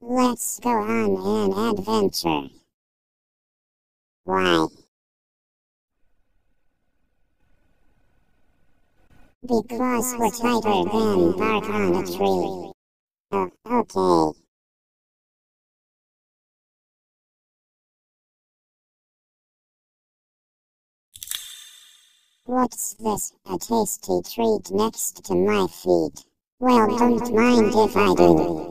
Let's go on an adventure. Why? Because we're tighter than bark on a tree. Oh, okay. What's this? A tasty treat next to my feet. Well, don't mind if I do.